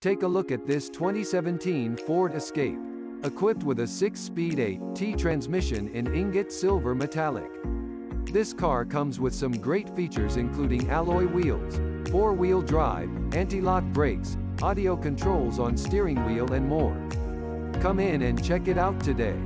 Take a look at this 2017 Ford Escape. Equipped with a 6-speed 8T transmission in ingot silver metallic. This car comes with some great features including alloy wheels, 4-wheel drive, anti-lock brakes, audio controls on steering wheel and more. Come in and check it out today.